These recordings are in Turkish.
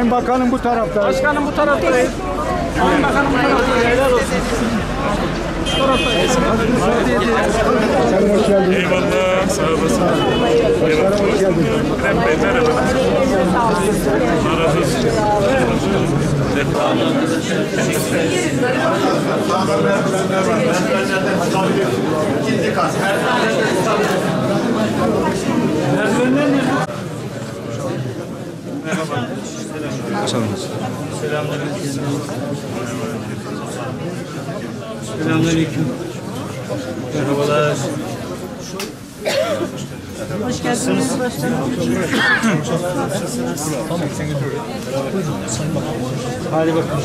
Sayın Bakanım bu tarafta. Başkanım bu taraftayız. Sayın Bakanım bu taraftayız. Helal olsun. Sen hoş geldin. Eyvallah, sağ olasın. Başkanım hoş geldin. Ekrem Bey merhaba. Allah razı olsun. Selamünaleyküm. Merhabalar. Hoş geldiniz başkanım. Hadi bakalım.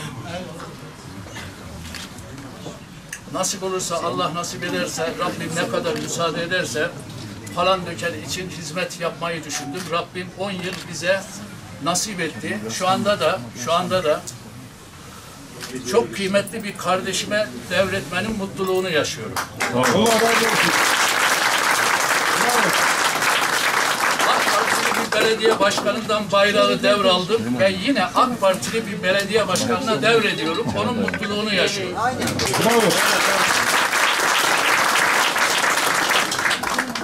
nasip olursa Allah nasip ederse Rabbim ne kadar müsaade ederse falan döker için hizmet yapmayı düşündüm. Rabbim 10 yıl bize nasip etti. Şu anda da şu anda da çok kıymetli bir kardeşime devretmenin mutluluğunu yaşıyorum. Allah razı olsun. Belediye başkanından bayrağı devraldım ve yine AK Partili bir belediye başkanına devrediyorum. Onun mutluluğunu yaşıyorum.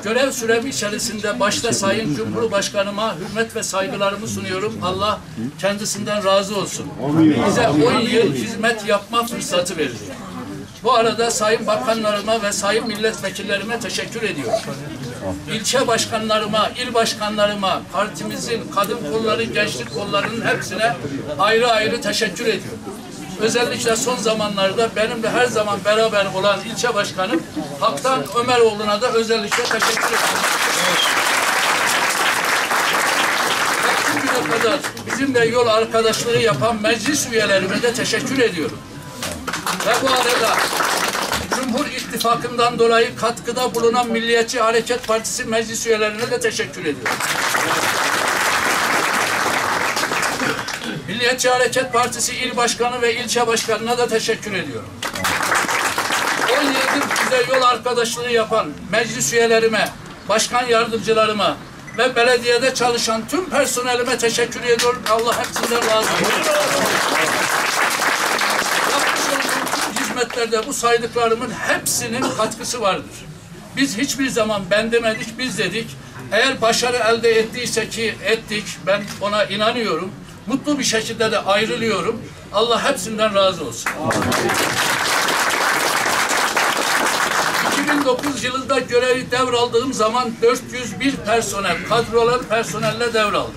Görev sürem içerisinde başta Sayın Cumhurbaşkanıma hürmet ve saygılarımı sunuyorum. Allah kendisinden razı olsun. Bize 10 yıl hizmet yapma fırsatı verdi. Bu arada sayın bakanlarıma ve sayın milletvekillerime teşekkür ediyorum. İlçe başkanlarıma, il başkanlarıma, partimizin kadın kolları, gençlik kollarının hepsine ayrı ayrı teşekkür ediyorum. Özellikle son zamanlarda benimle her zaman beraber olan ilçe başkanım Haktan Ömeroğlu'na da özellikle teşekkür ediyorum. Bugüne kadar bizimle yol arkadaşlığı yapan meclis üyelerime de teşekkür ediyorum. Ve bu arada Cumhur İttifakı'ndan dolayı katkıda bulunan Milliyetçi Hareket Partisi meclis üyelerine de teşekkür ediyorum. Milliyetçi Hareket Partisi il başkanı ve ilçe başkanına da teşekkür ediyorum. 10 yıldır bize yol arkadaşlığı yapan meclis üyelerime, başkan yardımcılarıma ve belediyede çalışan tüm personelime teşekkür ediyorum. Allah hepsinden razı olsun. Hizmetlerde bu saydıklarımın hepsinin katkısı vardır. Biz hiçbir zaman ben demedik, biz dedik. Eğer başarı elde ettiyse ki ettik, ben ona inanıyorum. Mutlu bir şekilde de ayrılıyorum. Allah hepsinden razı olsun. 2009 yılında görevi devraldığım zaman 401 personel, kadrolu personelle devraldım.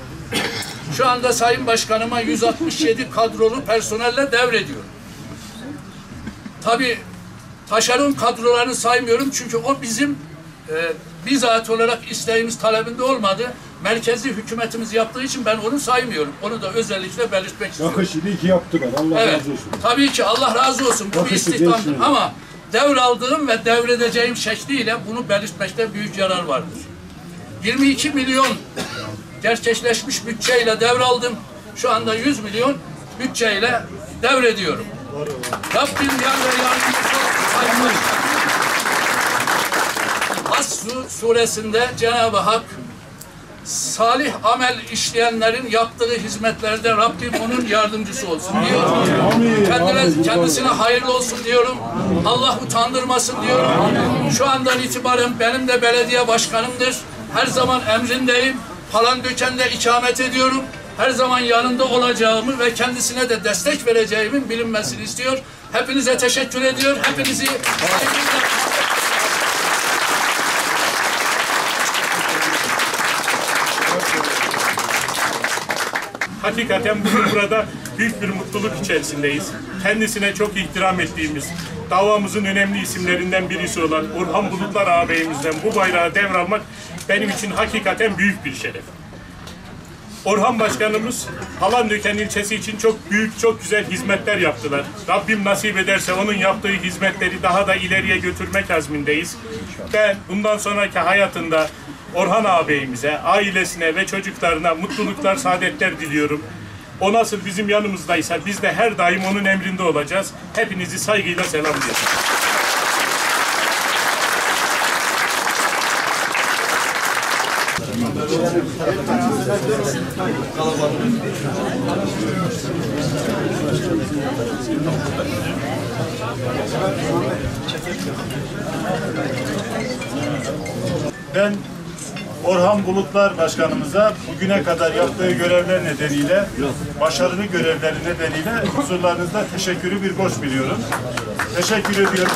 Şu anda Sayın Başkanıma 167 kadrolu personelle devrediyorum. Tabii taşeron kadrolarını saymıyorum çünkü o bizim e, bizzat olarak isteğimiz talebinde olmadı. Merkezi hükümetimiz yaptığı için ben onu saymıyorum. Onu da özellikle belirtmek istiyorum. Yakışıklı iki yaptılar. Allah Evet. razı olsun. Tabii ki Allah razı olsun. Bu bir Yakışıklı istihdamdır. değilsin. Ama devraldığım ve devredeceğim şekliyle bunu belirtmekte büyük yarar vardır. 22 milyon gerçekleşmiş bütçeyle devraldım. Şu anda 100 milyon bütçeyle devrediyorum. Rabbim yar ve yardımcısı. Has Su- suresinde Cenab-ı Hak salih amel işleyenlerin yaptığı hizmetlerde Rabbim onun yardımcısı olsun diyor. Kendine, kendisine hayırlı olsun diyorum. Allah utandırmasın diyorum. Şu andan itibaren benim de belediye başkanımdır. Her zaman emrindeyim. Palandöken'de ikamet ediyorum. Her zaman yanında olacağımı ve kendisine de destek vereceğimin bilinmesini istiyor. Hepinize teşekkür ediyor. Hepinizi Hakikaten bugün burada büyük bir mutluluk içerisindeyiz. Kendisine çok ihtiram ettiğimiz, davamızın önemli isimlerinden birisi olan Orhan Bulutlar ağabeyimizden bu bayrağı devralmak benim için hakikaten büyük bir şeref. Orhan Başkanımız Palandöken ilçesi için çok büyük, çok güzel hizmetler yaptılar. Rabbim nasip ederse onun yaptığı hizmetleri daha da ileriye götürmek azmindeyiz. Ben bundan sonraki hayatında Orhan ağabeyimize, ailesine ve çocuklarına mutluluklar, saadetler diliyorum. O nasıl bizim yanımızdaysa biz de her daim onun emrinde olacağız. Hepinizi saygıyla selamlıyorum. Ben Orhan Bulutlar Başkanımıza bugüne kadar yaptığı görevler nedeniyle, başarılı görevleri nedeniyle huzurlarınızda teşekkürü bir borç biliyorum. Teşekkür ediyorum.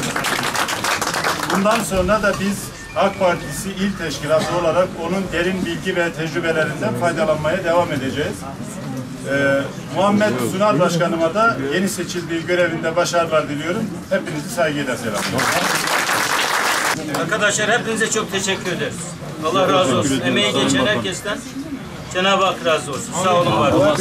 Bundan sonra da biz AK Partisi İl Teşkilatı olarak onun derin bilgi ve tecrübelerinden faydalanmaya devam edeceğiz. Ee, Muhammed Sunar Başkanıma da yeni seçildiği görevinde başarılar diliyorum. Hepinizi saygıyla selamlıyorum. Arkadaşlar hepinize çok teşekkür ederiz. Allah razı olsun. Emeği geçen herkesten Cenab-ı Hak razı olsun. Sağ olun, var olun.